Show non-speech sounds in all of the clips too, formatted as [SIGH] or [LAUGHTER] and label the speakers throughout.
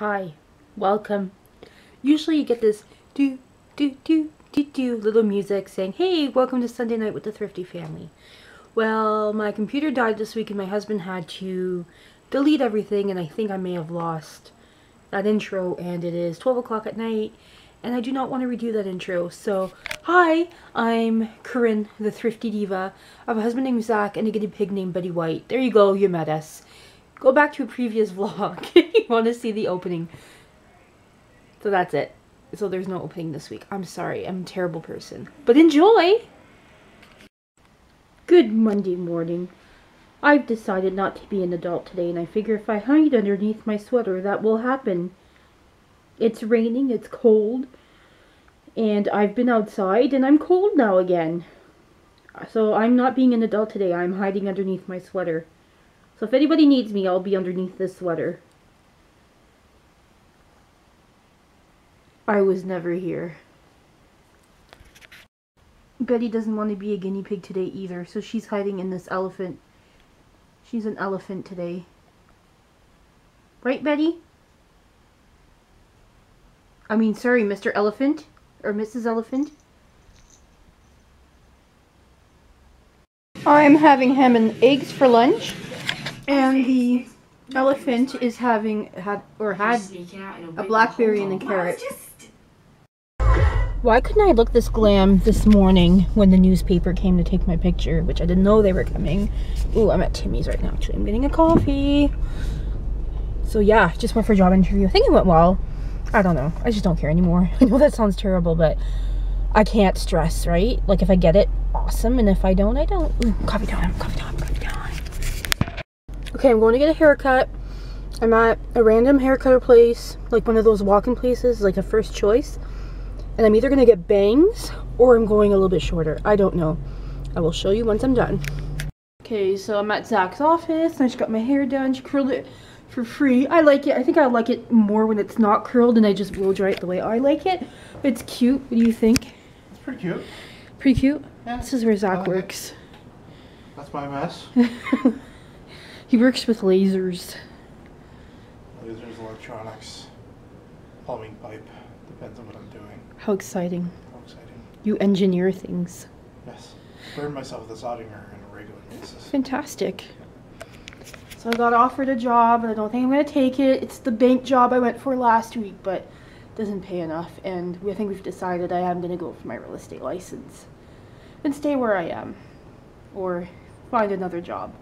Speaker 1: Hi, welcome. Usually you get this do do do do do little music saying, "Hey, welcome to Sunday night with the Thrifty family." Well, my computer died this week and my husband had to delete everything and I think I may have lost that intro and it is 12 o'clock at night and I do not want to redo that intro. So, hi, I'm Corinne, the Thrifty Diva. I have a husband named Zach and a guinea pig named Betty White. There you go, you met us. Go back to a previous [LAUGHS] vlog if you want to see the opening. So that's it. So there's no opening this week. I'm sorry, I'm a terrible person. But enjoy! Good Monday morning. I've decided not to be an adult today and I figure if I hide underneath my sweater that will happen. It's raining, it's cold, and I've been outside and I'm cold now again. So I'm not being an adult today, I'm hiding underneath my sweater. So if anybody needs me, I'll be underneath this sweater. I was never here. Betty doesn't want to be a guinea pig today either, so she's hiding in this elephant. She's an elephant today. Right, Betty? I mean, sorry, Mr. Elephant? Or Mrs. Elephant? I'm having ham and eggs for lunch. And the elephant is having, had, or had, a blackberry and a carrot. Why couldn't I look this glam this morning when the newspaper came to take my picture, which I didn't know they were coming. Ooh, I'm at Timmy's right now, actually. I'm getting a coffee. So yeah, just went for a job interview. I think it went well. I don't know. I just don't care anymore. [LAUGHS] I know that sounds terrible, but I can't stress, right? Like if I get it, awesome. And if I don't, I don't. Ooh, coffee time, coffee time, coffee time. Okay, I'm going to get a haircut. I'm at a random haircutter place, like one of those walk-in places, like a first choice. And I'm either going to get bangs or I'm going a little bit shorter. I don't know. I will show you once I'm done. Okay, so I'm at Zach's office. I just got my hair done. She curled it for free. I like it. I think I like it more when it's not curled and I just blow dry it the way I like it. It's cute. What do you think?
Speaker 2: It's pretty cute.
Speaker 1: Pretty cute?
Speaker 2: Yeah.
Speaker 1: This is where Zach
Speaker 2: like it.
Speaker 1: works.
Speaker 2: That's my mess. [LAUGHS]
Speaker 1: he works with lasers.
Speaker 2: Lasers, electronics, plumbing pipe. Depends on what I'm doing.
Speaker 1: How exciting.
Speaker 2: How exciting.
Speaker 1: You engineer things.
Speaker 2: Yes. Burn myself with a soldering iron on a regular basis.
Speaker 1: Fantastic. So I got offered a job, and I don't think I'm going to take it. It's the bank job I went for last week, but it doesn't pay enough. And we, I think we've decided I am going to go for my real estate license and stay where I am or find another job.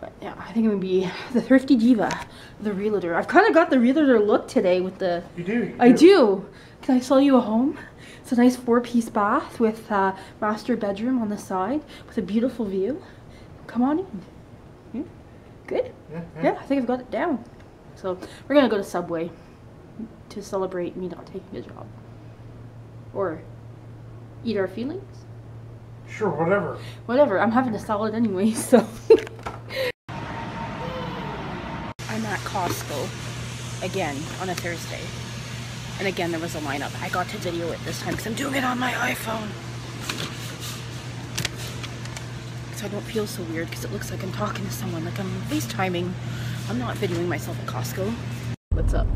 Speaker 1: But yeah, I think going to be the thrifty diva, the realtor. I've kind of got the realtor look today with the
Speaker 2: You do. You
Speaker 1: I do. Can I sell you a home? It's a nice four-piece bath with a master bedroom on the side with a beautiful view. Come on in. Yeah. Good?
Speaker 2: Yeah, yeah.
Speaker 1: Yeah, I think I've got it down. So we're gonna go to Subway to celebrate me not taking a job. Or eat our feelings.
Speaker 2: Sure, whatever.
Speaker 1: Whatever, I'm having a salad anyway, [LAUGHS] so. I'm at Costco again on a Thursday. And again, there was a lineup. I got to video it this time because I'm doing it on my iPhone. So I don't feel so weird because it looks like I'm talking to someone, like I'm FaceTiming. I'm not videoing myself at Costco. What's up?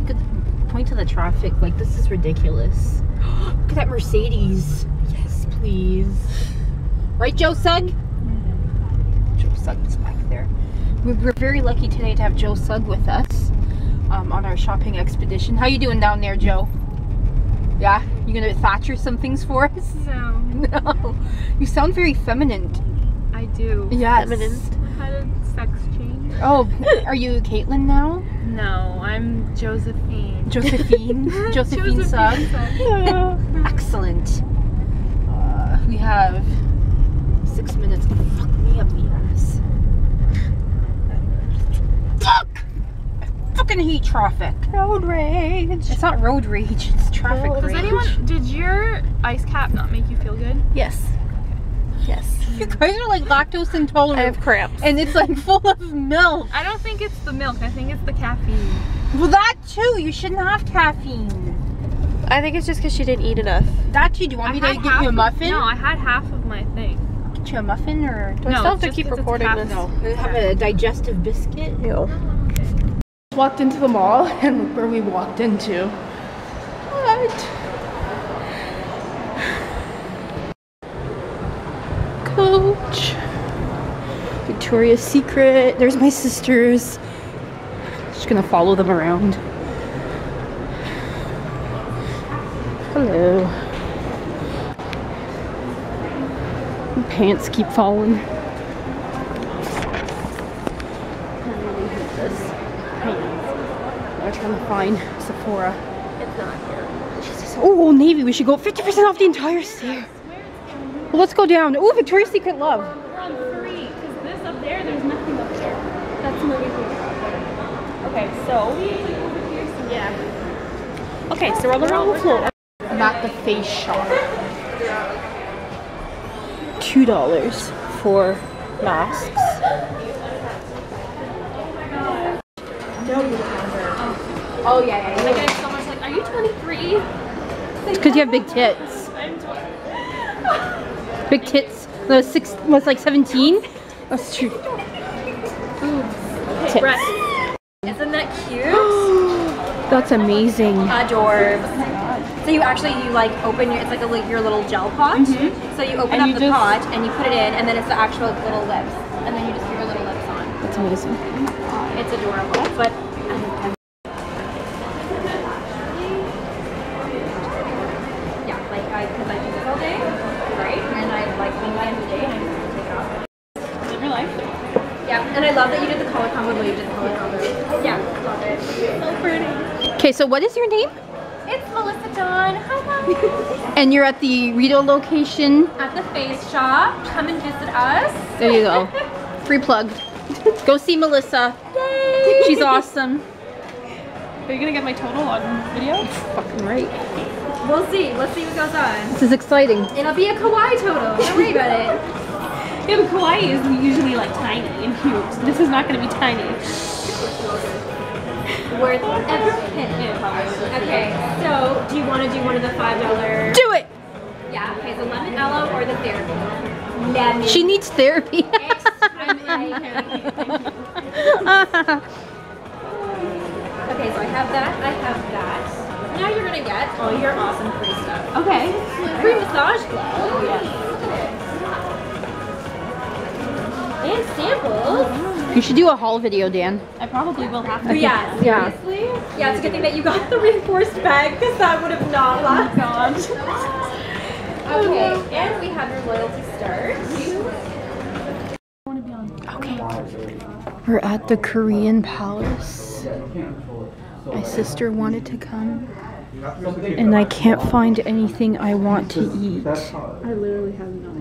Speaker 1: Look at point to the traffic. Like, this is ridiculous. [GASPS] Look at that Mercedes. Yes, please. Right, Joe Sugg? Joe Sugg is back there. We- We're very lucky today to have Joe Sugg with us um, on our shopping expedition. How you doing down there, Joe? Yeah? You gonna Thatcher some things for us? [LAUGHS]
Speaker 3: No, [LAUGHS]
Speaker 1: No. You sound very feminine.
Speaker 3: I do.
Speaker 1: Yes.
Speaker 3: Had a sex change?
Speaker 1: Oh, [LAUGHS] are you Caitlin now?
Speaker 3: No, I'm Josephine.
Speaker 1: Josephine? Josephine Sugg?
Speaker 3: Sugg.
Speaker 1: Excellent. Uh, we have six minutes. Fuck me up the ass. Fuck! I fucking hate traffic.
Speaker 4: Road rage.
Speaker 1: It's not road rage, it's traffic
Speaker 4: Well,
Speaker 3: Does anyone, did your ice cap not make you feel good?
Speaker 4: Yes. Yes.
Speaker 1: You guys are like lactose intolerant.
Speaker 4: I have cramps.
Speaker 1: and it's like full of milk.
Speaker 3: I don't think it's the milk. I think it's the caffeine.
Speaker 1: Well, that too. You shouldn't have caffeine.
Speaker 4: I think it's just because she didn't eat enough.
Speaker 1: That too. Do you want
Speaker 3: I
Speaker 1: me to
Speaker 3: give
Speaker 1: you a
Speaker 3: of-
Speaker 1: muffin?
Speaker 3: no, I had half of my thing.
Speaker 1: Get you a muffin or
Speaker 4: Do I still have to
Speaker 3: just
Speaker 4: keep
Speaker 3: 'cause it's
Speaker 4: recording
Speaker 3: half-
Speaker 4: this?
Speaker 1: no? Have a digestive biscuit.
Speaker 4: Ew.
Speaker 1: Walked into the mall [LAUGHS] and look where we walked into. What? Coach. Victoria's Secret. There's my sisters. Just gonna follow them around. Hello. My pants keep falling. I really hate this. I'm trying to find Sephora.
Speaker 3: It's not here.
Speaker 1: Oh, Old Navy. We should go 50% off the entire store. Well, let's go down. Oh, Victoria's Secret Love.
Speaker 3: We're on three, because this up there, there's nothing up there. That's movie theater up there. Okay, so. Yeah.
Speaker 1: Okay, so we're on the wrong floor. I'm at the face shop. Two dollars for masks.
Speaker 3: Oh Oh, yeah, yeah. Like, I have so much, like, are you 23?
Speaker 1: Because you have big tits.
Speaker 3: I'm 20. [LAUGHS]
Speaker 1: Big tits. The six was like 17. That's true. Tits.
Speaker 3: Brett. Isn't that cute? [GASPS]
Speaker 1: That's amazing.
Speaker 5: Adorbs. So you actually you like open your it's like a your little gel pot. Mm-hmm. So you open
Speaker 1: And
Speaker 5: up
Speaker 1: you
Speaker 5: the pot and you put it in, and then it's the actual little lips, and then you just put your little lips on.
Speaker 1: That's amazing.
Speaker 5: It's adorable, but. Yeah, like I because I do this all day, right? And I like being by the end of the day, and I just take it off.
Speaker 3: Live your life.
Speaker 5: Yeah, and I love that you did the color combo. But you did the color combo. Yeah, love it. So pretty.
Speaker 1: Okay, so what is your name?
Speaker 5: It's Melissa Dawn. Hi, mommy.
Speaker 1: And you're at the Rito location.
Speaker 5: At the face shop, come and visit us.
Speaker 1: There you go. Free plug. Go see Melissa.
Speaker 5: Yay!
Speaker 1: She's awesome. [LAUGHS]
Speaker 3: Are you gonna get my total on video?
Speaker 1: Fucking right.
Speaker 5: We'll see. Let's see what goes on.
Speaker 1: This is exciting.
Speaker 5: It'll be a kawaii total. Don't worry about it. [LAUGHS]
Speaker 3: Yeah, but kawaii is usually like tiny and cute. This is not gonna be tiny.
Speaker 5: Worth every penny. Okay, so do you want to do one of the five dollar?
Speaker 1: Do it.
Speaker 5: Yeah. Okay, the lemon aloe or the therapy. Lemon.
Speaker 1: She needs therapy.
Speaker 5: Okay, so I have that. I have that. Now you're gonna get all your awesome free stuff.
Speaker 3: Okay.
Speaker 5: Free massage glove. And samples.
Speaker 1: You should do a haul video, Dan.
Speaker 3: I probably will have to.
Speaker 5: Yeah,
Speaker 1: Yeah.
Speaker 5: seriously? Yeah, it's a good thing that you got the reinforced bag because that would have not oh lasted.
Speaker 3: God. [LAUGHS]
Speaker 5: Okay, and we have your loyalty start.
Speaker 1: Okay. We're at the Korean Palace. My sister wanted to come. And I can't find anything I want to eat. I literally have no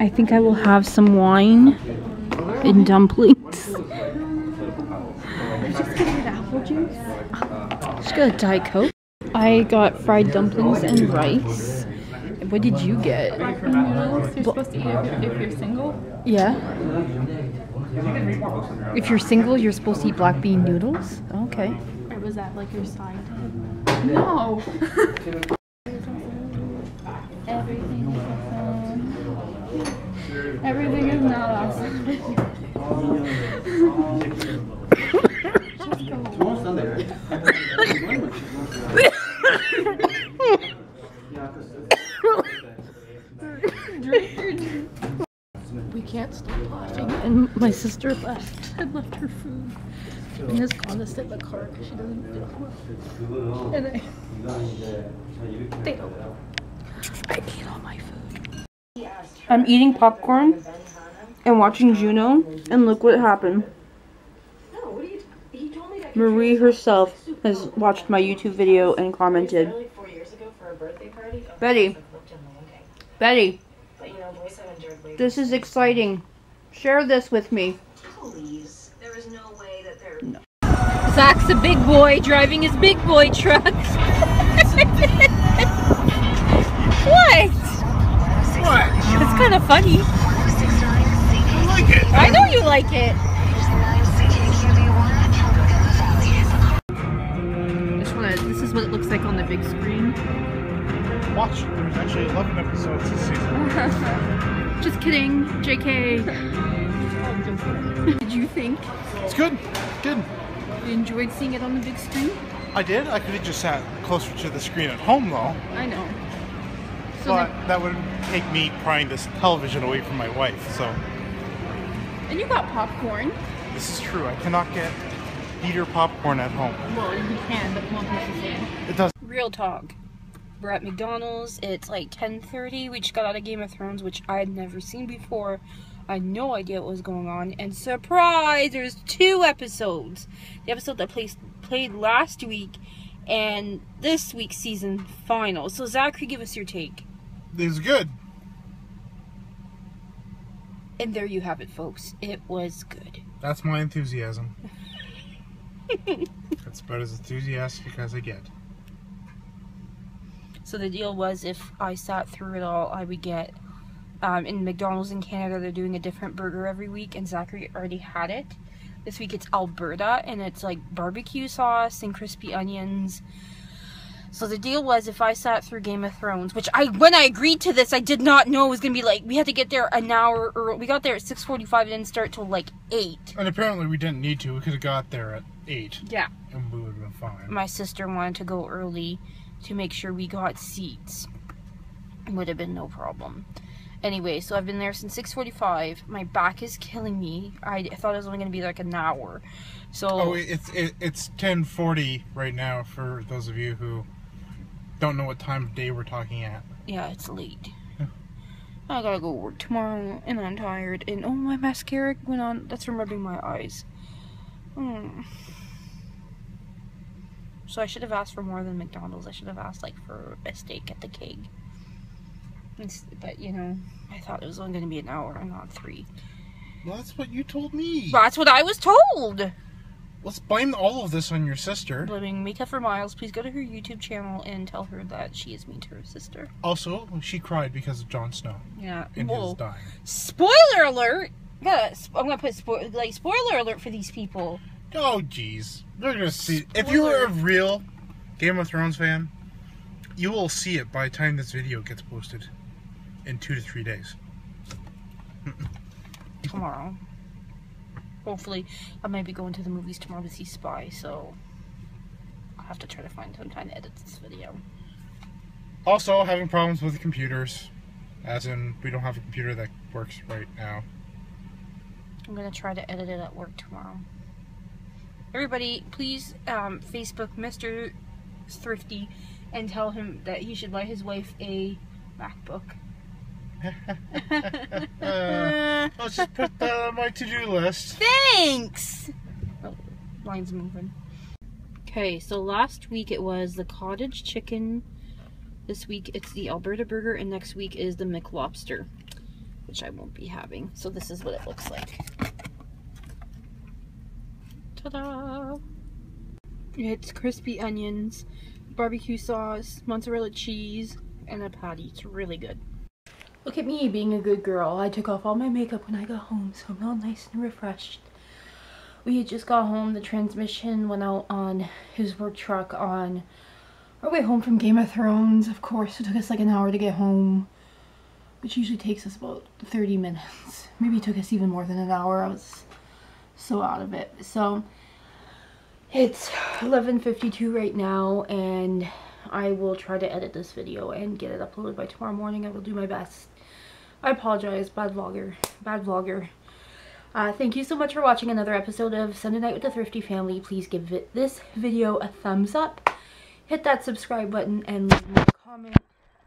Speaker 1: I think I will have some wine and dumplings. Just get apple juice. Just got a Diet Coke. I got fried dumplings and rice. What did you get?
Speaker 3: You're supposed to eat if, if you're single.
Speaker 1: Yeah. If you're single, you're supposed to eat black bean noodles? Okay.
Speaker 3: Or was that like your side? No. [LAUGHS] Everything is awesome. Everything is not awesome.
Speaker 1: We can't stop laughing. And my sister left and left her food. And has gone to sit in the car because she doesn't feel well. And I, they don't. I ate all my food. I'm eating popcorn and watching Juno, and look what happened. Marie herself has watched my YouTube video and commented. Betty. Betty. This is exciting. Share this with me. Zach's a big boy driving his big boy truck. what?
Speaker 2: What?
Speaker 1: It's kind of funny.
Speaker 2: I like it.
Speaker 1: I know you like it. This is what it looks like on the big screen.
Speaker 2: Watch. There's actually 11 episodes this season. [LAUGHS]
Speaker 1: Just kidding, JK. [LAUGHS] [LAUGHS] Did you think?
Speaker 2: It's good. Good.
Speaker 1: You enjoyed seeing it on the big screen?
Speaker 2: I did. I could have just sat closer to the screen at home though.
Speaker 1: I know. So
Speaker 2: but
Speaker 1: then-
Speaker 2: that would take me prying this television away from my wife. So
Speaker 1: and you got popcorn.
Speaker 2: this is true. I cannot get heater popcorn at home.
Speaker 1: Well, you can, but it won't taste the same.
Speaker 2: It does.
Speaker 1: Real talk. We're at McDonald's. It's like 10:30. We just got out of Game of Thrones, which I had never seen before. I had no idea what was going on. And surprise, there's two episodes. The episode that plays, played last week and this week's season final. So Zachary, give us your take.
Speaker 2: It was good.
Speaker 1: And there you have it, folks. It was good.
Speaker 2: That's my enthusiasm. [LAUGHS] That's about as enthusiastic as I get.
Speaker 1: So the deal was if I sat through it all, I would get. Um, in McDonald's in Canada, they're doing a different burger every week, and Zachary already had it. This week it's Alberta, and it's like barbecue sauce and crispy onions. So the deal was if I sat through Game of Thrones, which I when I agreed to this, I did not know it was gonna be like we had to get there an hour early. We got there at six forty-five, and didn't start till like eight.
Speaker 2: And apparently we didn't need to. We could have got there at eight,
Speaker 1: Yeah.
Speaker 2: and we would have been fine.
Speaker 1: my sister wanted to go early to make sure we got seats. Would have been no problem. Anyway, so I've been there since 6:45. My back is killing me. I, I thought it was only going to be like an hour. So
Speaker 2: Oh, it's it, it's ten forty right now for those of you who don't know what time of day we're talking at.
Speaker 1: yeah, it's late. I gotta go work tomorrow, and I'm tired. And oh, my mascara went on. That's from rubbing my eyes. Hmm. So I should have asked for more than McDonald's. I should have asked like for a steak at the keg. It's- But you know, I thought it was only going to be an hour, and not three.
Speaker 2: Well, that's what you told me.
Speaker 1: That's what I was told.
Speaker 2: Let's blame all of this on your sister.
Speaker 1: Blaming Mika for Miles. Please go to her YouTube channel and tell her that she is mean to her sister.
Speaker 2: Also, she cried because of Jon Snow
Speaker 1: Yeah.
Speaker 2: and
Speaker 1: Whoa.
Speaker 2: his dying.
Speaker 1: Spoiler alert! Yeah, I'm gonna put spo- like spoiler alert for these people.
Speaker 2: Oh, jeez. They're gonna see. If you are a real Game of Thrones fan, you will see it by the time this video gets posted in two to three days.
Speaker 1: tomorrow. Hopefully, I might be going to the movies tomorrow to see Spy, so I'll have to try to find some time to edit this video.
Speaker 2: Also, having problems with the computers, as in we don't have a computer that works right now.
Speaker 1: I'm gonna try to edit it at work tomorrow. Everybody, please um, Facebook Mr. Thrifty and tell him that he should buy his wife a MacBook. [LAUGHS]
Speaker 2: Uh, let's just put that on my to-do list.
Speaker 1: Thanks! Oh, line's moving. Okay, so last week it was the cottage chicken. This week it's the Alberta burger, and next week is the McLobster, which I won't be having. So this is what it looks like. Ta-da! It's crispy onions, barbecue sauce, mozzarella cheese, and a patty. It's really good. Look at me being a good girl. I took off all my makeup when I got home, so I'm all nice and refreshed. We had just got home. The transmission went out on his work truck on our way home from Game of Thrones. Of course, it took us like an hour to get home, which usually takes us about 30 minutes. Maybe it took us even more than an hour. I was so out of it. So it's 11.52 right now, and I will try to edit this video and get it uploaded by tomorrow morning. I will do my best. I apologize, bad vlogger, bad vlogger. Uh, thank you so much for watching another episode of Sunday Night with the Thrifty Family. Please give this video a thumbs up, hit that subscribe button, and leave me a comment.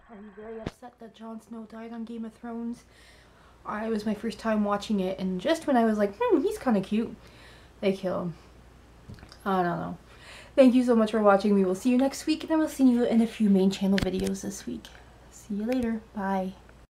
Speaker 1: You very upset that Jon Snow died on Game of Thrones? I was my first time watching it, and just when I was like, hmm, he's kind of cute, they kill him. I don't know. Thank you so much for watching. We will see you next week, and I will see you in a few main channel videos this week. See you later. Bye.